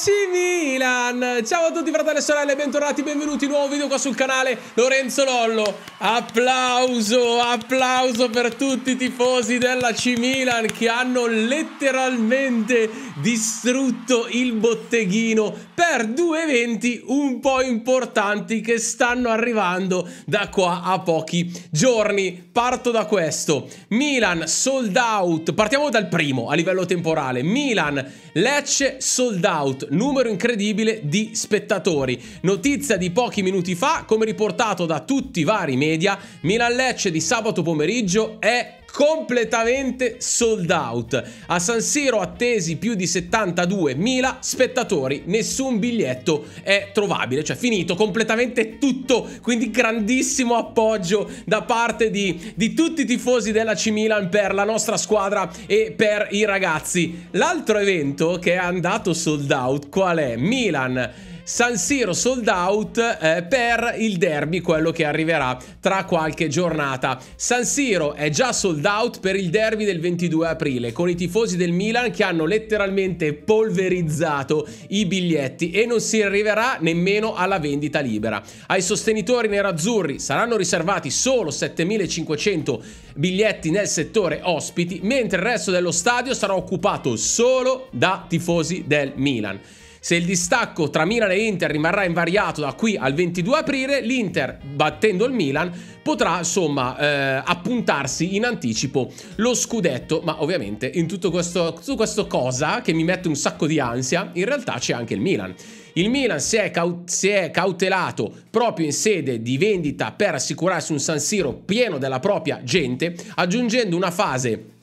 AC Milan! Ciao a tutti fratelli e sorelle, bentornati, benvenuti nuovo video qua sul canale Lorenzo Lollo. Applauso, applauso per tutti i tifosi dell'AC Milan che hanno letteralmente distrutto il botteghino per due eventi un po' importanti che stanno arrivando da qua a pochi giorni. Parto da questo. Milan sold out. Partiamo dal primo a livello temporale. Milan Lecce sold out, numero incredibile di spettatori. Notizia di pochi minuti fa, come riportato da tutti i vari media, Milan Lecce di sabato pomeriggio è completamente sold out. A San Siro attesi più di 72.000 spettatori, nessun biglietto è trovabile, cioè finito completamente tutto, quindi grandissimo appoggio da parte di, di tutti i tifosi della C Milan per la nostra squadra e per i ragazzi. L'altro evento che è andato sold out qual è? Milan San Siro sold out eh, per il derby, quello che arriverà tra qualche giornata. San Siro è già sold out per il derby del 22 aprile, con i tifosi del Milan che hanno letteralmente polverizzato i biglietti e non si arriverà nemmeno alla vendita libera. Ai sostenitori nerazzurri saranno riservati solo 7500 biglietti nel settore ospiti, mentre il resto dello stadio sarà occupato solo da tifosi del Milan. Se il distacco tra Milan e Inter rimarrà invariato da qui al 22 aprile, l'Inter, battendo il Milan, potrà insomma eh, appuntarsi in anticipo lo scudetto. Ma ovviamente in tutto questo, tutto questo cosa che mi mette un sacco di ansia, in realtà c'è anche il Milan. Il Milan si è, si è, cautelato proprio in sede di vendita per assicurarsi un San Siro pieno della propria gente, aggiungendo una fase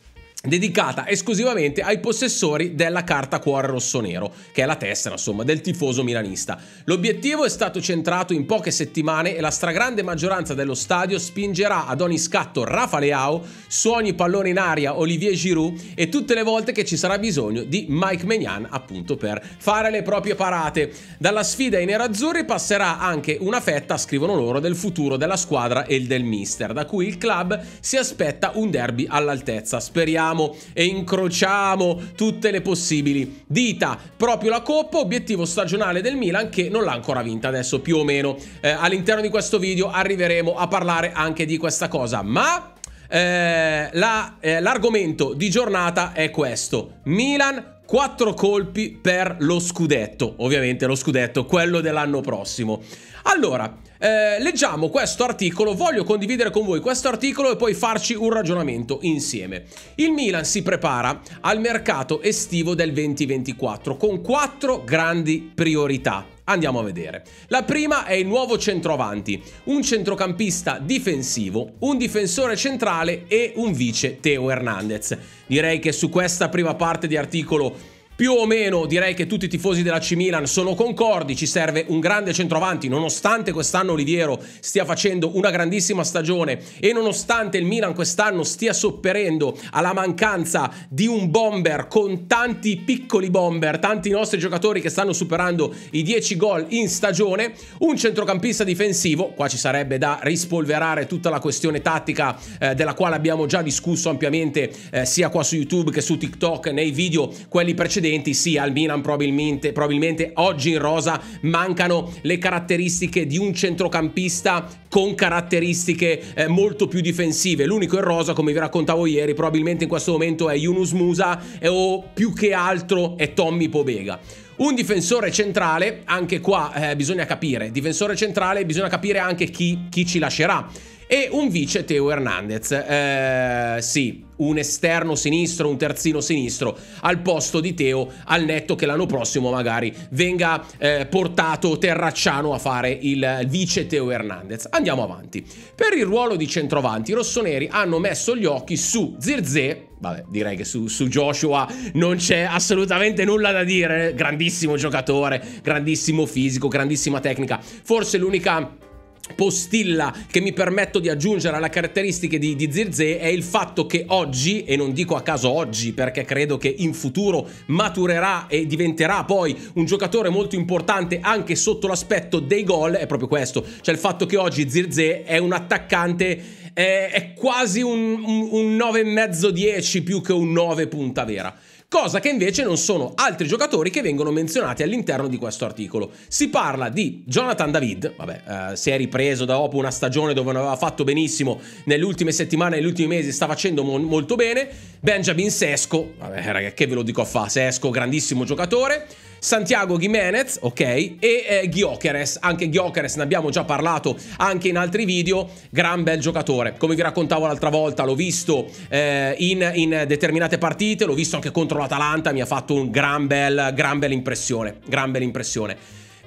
dedicata esclusivamente ai possessori della carta cuore rossonero, che è la tessera, insomma, del tifoso milanista. L'obiettivo è stato centrato in poche settimane e la stragrande maggioranza dello stadio spingerà ad ogni scatto Rafa Leao, su ogni pallone in aria Olivier Giroud e tutte le volte che ci sarà bisogno di Mike Magnan, appunto per fare le proprie parate. Dalla sfida ai nerazzurri passerà anche una fetta, scrivono loro, del futuro della squadra e del mister, da cui il club si aspetta un derby all'altezza. Speriamo speriamo e incrociamo tutte le possibili dita. Proprio la Coppa, obiettivo stagionale del Milan che non l'ha ancora vinta adesso più o meno. Eh, all'interno di questo video arriveremo a parlare anche di questa cosa, ma... Eh, la, eh, l'argomento di giornata è questo. Milan 4 colpi per lo scudetto, ovviamente lo scudetto, quello dell'anno prossimo. Allora, eh, leggiamo questo articolo, voglio condividere con voi questo articolo e poi farci un ragionamento insieme. Il Milan si prepara al mercato estivo del 2024 con quattro grandi priorità. Andiamo a vedere. La prima è il nuovo centroavanti, un centrocampista difensivo, un difensore centrale e un vice Teo Hernandez. Direi che su questa prima parte di articolo più o meno direi che tutti i tifosi della C Milan sono concordi, ci serve un grande centroavanti, nonostante quest'anno Oliviero stia facendo una grandissima stagione e nonostante il Milan quest'anno stia sopperendo alla mancanza di un bomber con tanti piccoli bomber, tanti nostri giocatori che stanno superando i 10 gol in stagione, un centrocampista difensivo, qua ci sarebbe da rispolverare tutta la questione tattica eh, della quale abbiamo già discusso ampiamente eh, sia qua su YouTube che su TikTok nei video quelli precedenti precedenti, sì, al Milan probabilmente, probabilmente oggi in rosa mancano le caratteristiche di un centrocampista con caratteristiche eh, molto più difensive. L'unico in rosa, come vi raccontavo ieri, probabilmente in questo momento è Yunus Musa e, o più che altro è Tommy Pobega. Un difensore centrale, anche qua eh, bisogna capire, difensore centrale bisogna capire anche chi, chi ci lascerà e un vice Teo Hernandez. Eh, sì, un esterno sinistro, un terzino sinistro al posto di Teo, al netto che l'anno prossimo magari venga eh, portato Terracciano a fare il vice Teo Hernandez. Andiamo avanti. Per il ruolo di centrovanti, i rossoneri hanno messo gli occhi su Zirze. Vabbè, direi che su, su Joshua non c'è assolutamente nulla da dire. Grandissimo giocatore, grandissimo fisico, grandissima tecnica. Forse l'unica postilla che mi permetto di aggiungere alle caratteristiche di, di Zirze è il fatto che oggi, e non dico a caso oggi perché credo che in futuro maturerà e diventerà poi un giocatore molto importante anche sotto l'aspetto dei gol, è proprio questo, cioè il fatto che oggi Zirze è un attaccante, è, è quasi un, un, un 9,5-10 più che un 9 punta vera. Cosa che invece non sono altri giocatori che vengono menzionati all'interno di questo articolo. Si parla di Jonathan David, vabbè, eh, si è ripreso dopo una stagione dove non aveva fatto benissimo nelle ultime settimane, negli ultimi mesi sta facendo mo molto bene, Benjamin Sesco, vabbè raga, che ve lo dico a fa, Sesco, grandissimo giocatore, Santiago Jimenez, ok, e eh, Gyökeres, anche Gyökeres ne abbiamo già parlato anche in altri video, gran bel giocatore, come vi raccontavo l'altra volta, l'ho visto eh, in, in, determinate partite, l'ho visto anche contro l'Atalanta, mi ha fatto un gran bel, gran bella impressione, gran bella impressione.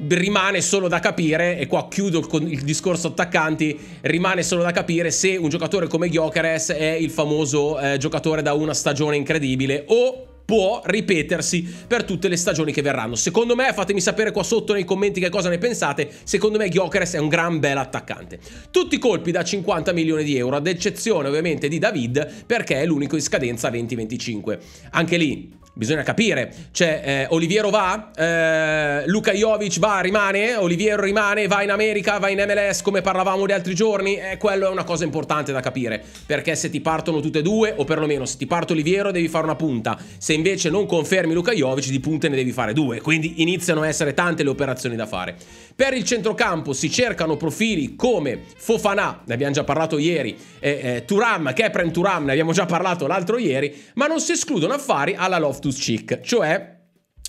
Rimane solo da capire, e qua chiudo il discorso attaccanti, rimane solo da capire se un giocatore come Gyökeres è il famoso eh, giocatore da una stagione incredibile o può ripetersi per tutte le stagioni che verranno. Secondo me, fatemi sapere qua sotto nei commenti che cosa ne pensate, secondo me Gyökeres è un gran bel attaccante. Tutti colpi da 50 milioni di euro, ad eccezione ovviamente di David, perché è l'unico in scadenza 2025. Anche lì, Bisogna capire, cioè eh, Oliviero va, eh, Luka Jovic va, rimane, Oliviero rimane, va in America, va in MLS come parlavamo di altri giorni, eh, quello è una cosa importante da capire, perché se ti partono tutte e due, o perlomeno se ti parte Oliviero devi fare una punta, se invece non confermi Luka Jovic di punte ne devi fare due, quindi iniziano a essere tante le operazioni da fare. Per il centrocampo si cercano profili come Fofana, ne abbiamo già parlato ieri, eh, eh, Turam, Kepren Turam, ne abbiamo già parlato l'altro ieri, ma non si escludono affari alla Loftus Cheek, cioè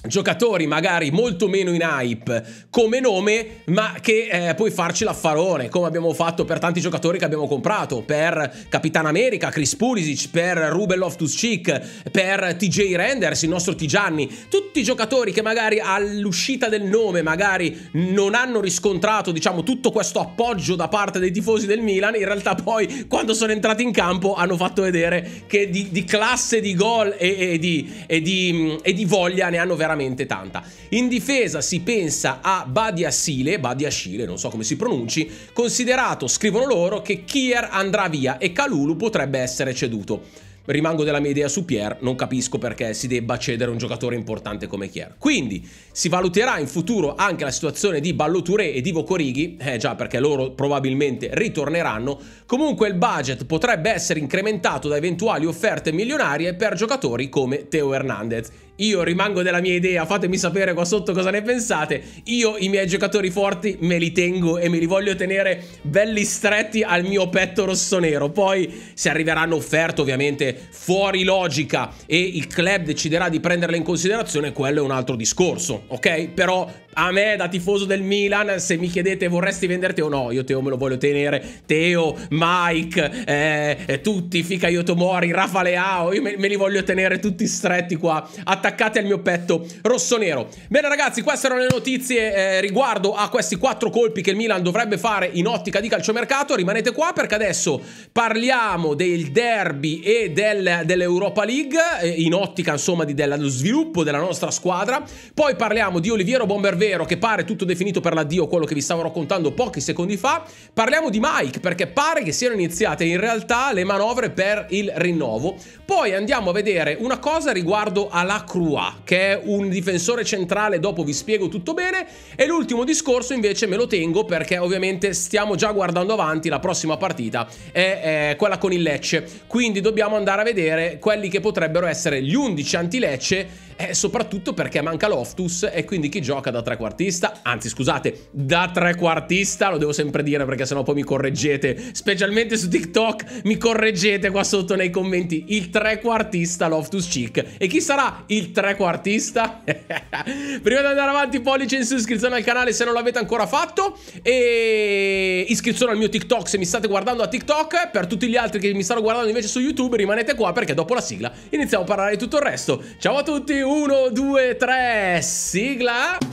giocatori magari molto meno in hype come nome ma che eh, puoi farci l'affarone come abbiamo fatto per tanti giocatori che abbiamo comprato per Capitan America, Chris Pulisic per Ruben Loftus-Cheek per TJ Renders, il nostro Tigianni tutti giocatori che magari all'uscita del nome magari non hanno riscontrato diciamo tutto questo appoggio da parte dei tifosi del Milan in realtà poi quando sono entrati in campo hanno fatto vedere che di, di classe di gol e, e, di, e, di, e di voglia ne hanno veramente veramente tanta. In difesa si pensa a Badia Sile, Badia Scile, non so come si pronunci, considerato, scrivono loro, che Kier andrà via e Calulu potrebbe essere ceduto. Rimango della mia idea su Pierre, non capisco perché si debba cedere un giocatore importante come Kier. Quindi si valuterà in futuro anche la situazione di Ballotouré e di Vocorighi, eh già perché loro probabilmente ritorneranno. Comunque il budget potrebbe essere incrementato da eventuali offerte milionarie per giocatori come Teo Hernandez. Io rimango della mia idea, fatemi sapere qua sotto cosa ne pensate. Io i miei giocatori forti me li tengo e me li voglio tenere belli stretti al mio petto rossonero. Poi se arriveranno offerte ovviamente fuori logica e il club deciderà di prenderle in considerazione, quello è un altro discorso, ok? Però a me da tifoso del Milan, se mi chiedete vorresti venderti o no, io Teo me lo voglio tenere. Teo, Mike, eh, tutti, Fica Yotomori, Rafa Leao, io me, me, li voglio tenere tutti stretti qua, attaccati al mio petto rosso-nero. Bene ragazzi, queste erano le notizie eh, riguardo a questi quattro colpi che il Milan dovrebbe fare in ottica di calciomercato. Rimanete qua perché adesso parliamo del derby e del, dell'Europa League, eh, in ottica insomma di, dello sviluppo della nostra squadra. Poi parliamo di Oliviero Bomber vero che pare tutto definito per l'addio, quello che vi stavo raccontando pochi secondi fa, parliamo di Mike perché pare che siano iniziate in realtà le manovre per il rinnovo. Poi andiamo a vedere una cosa riguardo alla Croix, che è un difensore centrale, dopo vi spiego tutto bene, e l'ultimo discorso invece me lo tengo perché ovviamente stiamo già guardando avanti, la prossima partita è, è quella con il Lecce, quindi dobbiamo andare a vedere quelli che potrebbero essere gli 11 anti-Lecce e soprattutto perché manca Loftus e quindi chi gioca da trequartista, anzi scusate, da trequartista, lo devo sempre dire perché sennò poi mi correggete, specialmente su TikTok mi correggete qua sotto nei commenti, il trequartista Loftus Cheek. E chi sarà il trequartista? Prima di andare avanti pollice in su, iscrizione al canale se non l'avete ancora fatto e iscrizione al mio TikTok se mi state guardando a TikTok, per tutti gli altri che mi stanno guardando invece su YouTube rimanete qua perché dopo la sigla iniziamo a parlare di tutto il resto. Ciao a tutti! 1, 2, 3, sigla!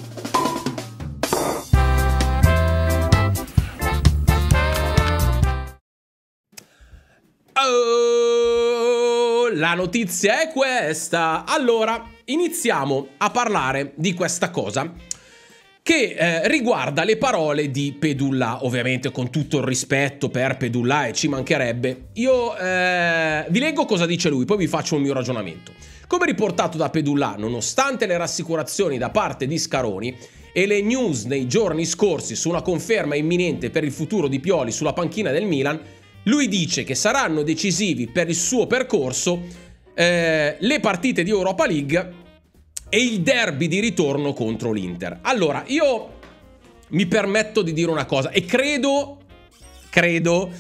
Oh, la notizia è questa. Allora, iniziamo a parlare di questa cosa che eh, riguarda le parole di Pedulla, ovviamente con tutto il rispetto per Pedulla e ci mancherebbe. Io eh, vi leggo cosa dice lui, poi vi faccio un mio ragionamento. Come riportato da Pedulla, nonostante le rassicurazioni da parte di Scaroni e le news nei giorni scorsi su una conferma imminente per il futuro di Pioli sulla panchina del Milan, lui dice che saranno decisivi per il suo percorso eh, le partite di Europa League e il derby di ritorno contro l'Inter. Allora, io mi permetto di dire una cosa e credo, credo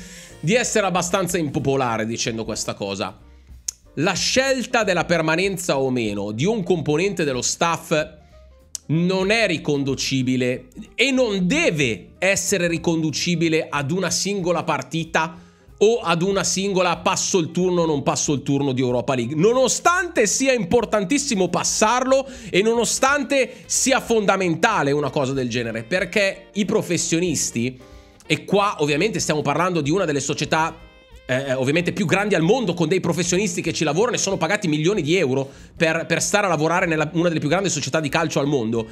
di essere abbastanza impopolare dicendo questa cosa. La scelta della permanenza o meno di un componente dello staff non è riconducibile e non deve essere riconducibile ad una singola partita o ad una singola passo il turno o non passo il turno di Europa League. Nonostante sia importantissimo passarlo e nonostante sia fondamentale una cosa del genere, perché i professionisti, e qua ovviamente stiamo parlando di una delle società eh, ovviamente più grandi al mondo con dei professionisti che ci lavorano e sono pagati milioni di euro per, per stare a lavorare nella una delle più grandi società di calcio al mondo.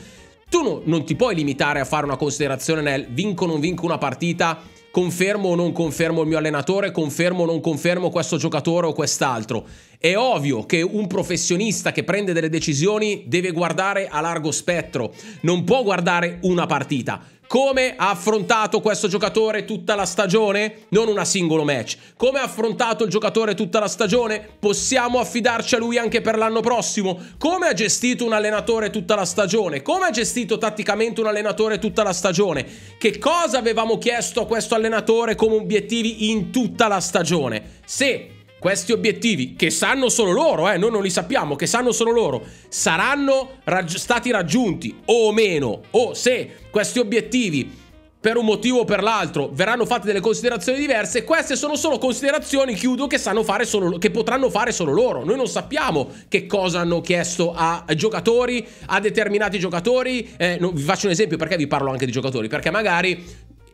Tu no, non ti puoi limitare a fare una considerazione nel vinco o non vinco una partita confermo o non confermo il mio allenatore, confermo o non confermo questo giocatore o quest'altro. È ovvio che un professionista che prende delle decisioni deve guardare a largo spettro, non può guardare una partita. Come ha affrontato questo giocatore tutta la stagione? Non una singolo match. Come ha affrontato il giocatore tutta la stagione? Possiamo affidarci a lui anche per l'anno prossimo? Come ha gestito un allenatore tutta la stagione? Come ha gestito tatticamente un allenatore tutta la stagione? Che cosa avevamo chiesto a questo allenatore come obiettivi in tutta la stagione? Se questi obiettivi, che sanno solo loro, eh, noi non li sappiamo, che sanno solo loro, saranno raggi stati raggiunti o meno, o se questi obiettivi per un motivo o per l'altro verranno fatte delle considerazioni diverse, queste sono solo considerazioni, chiudo, che, sanno fare solo, che potranno fare solo loro. Noi non sappiamo che cosa hanno chiesto a giocatori, a determinati giocatori. Eh, no, vi faccio un esempio perché vi parlo anche di giocatori, perché magari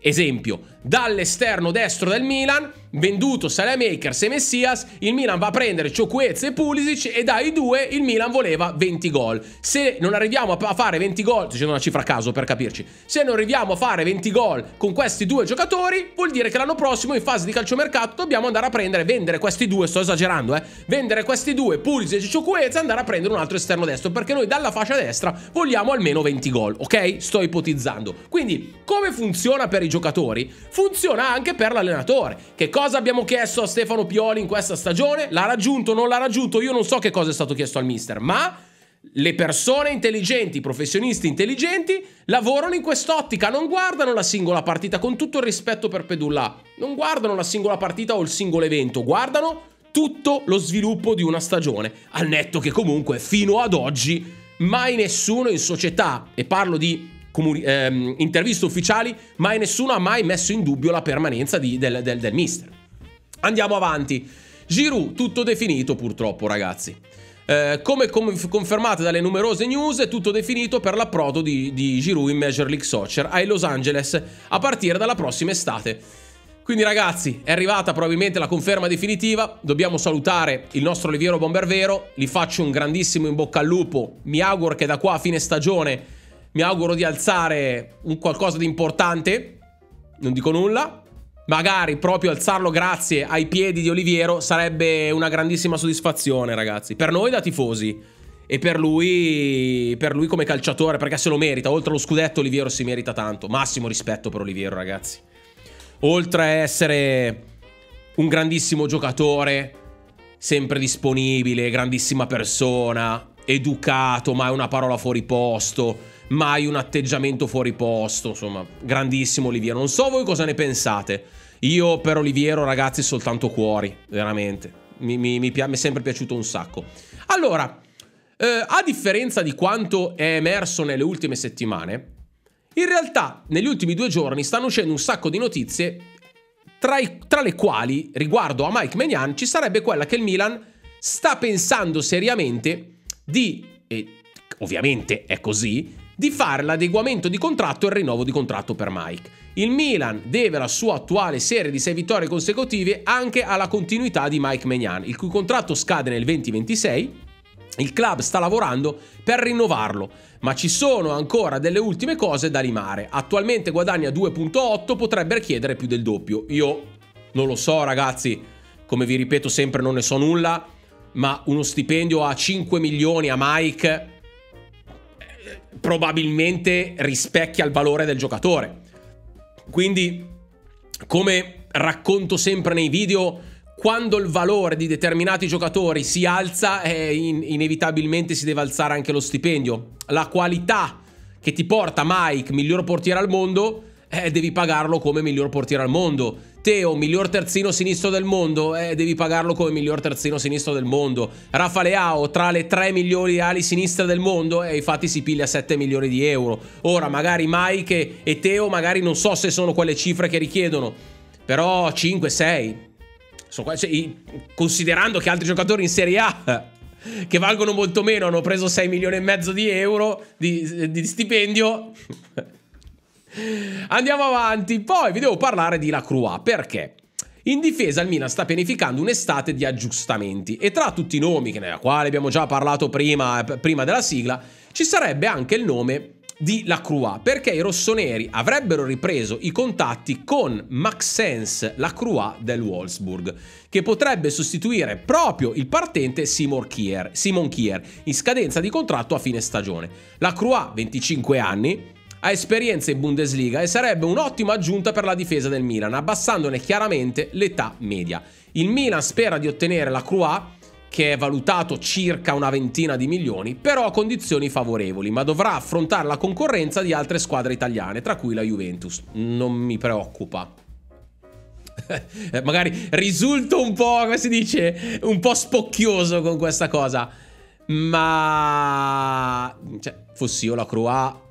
Esempio, dall'esterno destro del Milan, venduto Salamakers e Messias, il Milan va a prendere Ciocquez e Pulisic e dai due il Milan voleva 20 gol. Se non arriviamo a fare 20 gol, dicendo una cifra a caso per capirci, se non arriviamo a fare 20 gol con questi due giocatori, vuol dire che l'anno prossimo in fase di calciomercato dobbiamo andare a prendere, vendere questi due, sto esagerando eh, vendere questi due, Pulisic e Ciocquez e andare a prendere un altro esterno destro, perché noi dalla fascia destra vogliamo almeno 20 gol, ok? Sto ipotizzando. Quindi, come funziona per i giocatori, funziona anche per l'allenatore. Che cosa abbiamo chiesto a Stefano Pioli in questa stagione? L'ha raggiunto, non l'ha raggiunto? Io non so che cosa è stato chiesto al mister, ma le persone intelligenti, i professionisti intelligenti, lavorano in quest'ottica, non guardano la singola partita, con tutto il rispetto per Pedulla, non guardano la singola partita o il singolo evento, guardano tutto lo sviluppo di una stagione, al netto che comunque fino ad oggi mai nessuno in società, e parlo di ehm, interviste ufficiali, mai nessuno ha mai messo in dubbio la permanenza di, del, del, del mister. Andiamo avanti. Giroud, tutto definito purtroppo ragazzi. Eh, come com confermate dalle numerose news, è tutto definito per l'approdo di, di Giroud in Major League Soccer ai Los Angeles a partire dalla prossima estate. Quindi ragazzi, è arrivata probabilmente la conferma definitiva, dobbiamo salutare il nostro Oliviero Bombervero, gli faccio un grandissimo in bocca al lupo, mi auguro che da qua a fine stagione mi auguro di alzare un qualcosa di importante. Non dico nulla. Magari proprio alzarlo grazie ai piedi di Oliviero sarebbe una grandissima soddisfazione, ragazzi. Per noi da tifosi. E per lui, per lui come calciatore, perché se lo merita. Oltre allo scudetto, Oliviero si merita tanto. Massimo rispetto per Oliviero, ragazzi. Oltre a essere un grandissimo giocatore, sempre disponibile, grandissima persona, educato, mai una parola fuori posto mai un atteggiamento fuori posto. Insomma, grandissimo Oliviero. Non so voi cosa ne pensate. Io per Oliviero, ragazzi, soltanto cuori, veramente. Mi, mi, mi, mi è sempre piaciuto un sacco. Allora, eh, a differenza di quanto è emerso nelle ultime settimane, in realtà negli ultimi due giorni stanno uscendo un sacco di notizie, tra, i, tra le quali, riguardo a Mike Magnan, ci sarebbe quella che il Milan sta pensando seriamente di, e ovviamente è così, di fare l'adeguamento di contratto e il rinnovo di contratto per Mike. Il Milan deve la sua attuale serie di 6 vittorie consecutive anche alla continuità di Mike Magnan, il cui contratto scade nel 2026. Il club sta lavorando per rinnovarlo, ma ci sono ancora delle ultime cose da limare. Attualmente guadagna 2.8, potrebbe chiedere più del doppio. Io non lo so, ragazzi, come vi ripeto sempre non ne so nulla, ma uno stipendio a 5 milioni a Mike probabilmente rispecchia il valore del giocatore. Quindi, come racconto sempre nei video, quando il valore di determinati giocatori si alza, eh, in inevitabilmente si deve alzare anche lo stipendio. La qualità che ti porta Mike, miglior portiere al mondo, eh, devi pagarlo come miglior portiere al mondo. Teo, miglior terzino sinistro del mondo, eh, devi pagarlo come miglior terzino sinistro del mondo. Rafa Leao, tra le 3 migliori ali sinistre del mondo, e eh, infatti si piglia 7 milioni di euro. Ora, magari Mike e Teo, magari non so se sono quelle cifre che richiedono, però 5, 6 cioè, considerando che altri giocatori in Serie A che valgono molto meno hanno preso 6 milioni e mezzo di euro di, di stipendio. Andiamo avanti. Poi vi devo parlare di La Croix. Perché? In difesa il Milan sta pianificando un'estate di aggiustamenti e tra tutti i nomi, nella quale abbiamo già parlato prima, prima della sigla, ci sarebbe anche il nome di Lacroix perché i rossoneri avrebbero ripreso i contatti con Maxence Lacroix del Wolfsburg che potrebbe sostituire proprio il partente Simon Kier, Simon Kier in scadenza di contratto a fine stagione. Lacroix, 25 anni, ha esperienza in Bundesliga e sarebbe un'ottima aggiunta per la difesa del Milan, abbassandone chiaramente l'età media. Il Milan spera di ottenere la Croix che è valutato circa una ventina di milioni, però a condizioni favorevoli, ma dovrà affrontare la concorrenza di altre squadre italiane, tra cui la Juventus. Non mi preoccupa. Magari risulto un po', come si dice, un po' spocchioso con questa cosa. Ma... Cioè, fossi io la Croix...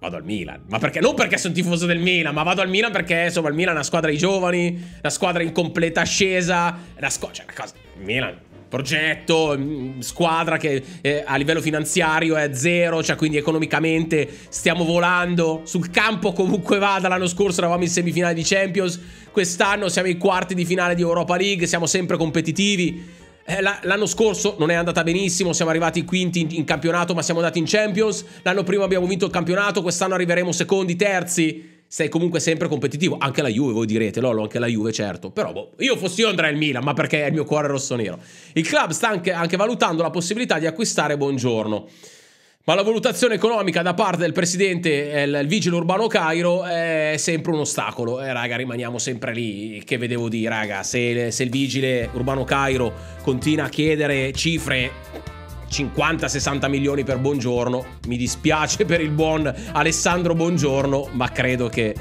Vado al Milan. Ma perché? Non perché sono tifoso del Milan, ma vado al Milan perché, insomma, il Milan è una squadra di giovani, una squadra in completa ascesa, una squadra... Cioè, una cosa... Milan, progetto, mm, squadra che eh, a livello finanziario è zero, cioè quindi economicamente stiamo volando. Sul campo comunque vada, l'anno scorso eravamo in semifinale di Champions, quest'anno siamo ai quarti di finale di Europa League, siamo sempre competitivi. Eh, l'anno scorso non è andata benissimo, siamo arrivati quinti in, campionato ma siamo andati in Champions. L'anno prima abbiamo vinto il campionato, quest'anno arriveremo secondi, terzi sei comunque sempre competitivo. Anche la Juve, voi direte, Lolo, anche la Juve, certo. Però boh, io fossi io andrei al Milan, ma perché il mio cuore è rosso-nero. Il club sta anche, anche valutando la possibilità di acquistare Buongiorno. Ma la valutazione economica da parte del presidente, eh, il vigile urbano Cairo, è sempre un ostacolo. Eh, raga, rimaniamo sempre lì. Che vedevo di, raga, se, se il vigile urbano Cairo continua a chiedere cifre 50-60 milioni per Buongiorno. Mi dispiace per il buon Alessandro Buongiorno, ma credo che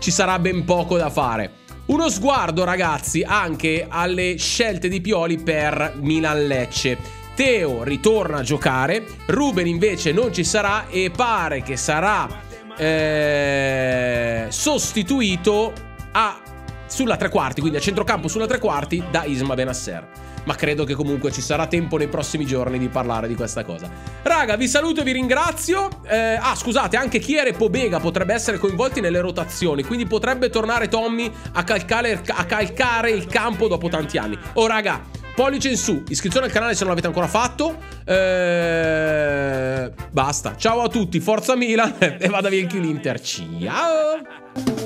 ci sarà ben poco da fare. Uno sguardo, ragazzi, anche alle scelte di Pioli per Milan-Lecce. Teo ritorna a giocare, Ruben invece non ci sarà e pare che sarà eh, sostituito a, sulla tre quarti, quindi a centrocampo sulla tre quarti da Isma Benasser ma credo che comunque ci sarà tempo nei prossimi giorni di parlare di questa cosa. Raga, vi saluto e vi ringrazio. Eh, ah, scusate, anche Chiere Pobega potrebbe essere coinvolti nelle rotazioni, quindi potrebbe tornare Tommy a calcare, a calcare il campo dopo tanti anni. Oh, raga, pollice in su, iscrizione al canale se non l'avete ancora fatto. Eh, basta. Ciao a tutti, forza Milan e vada via anche l'Inter. Ciao!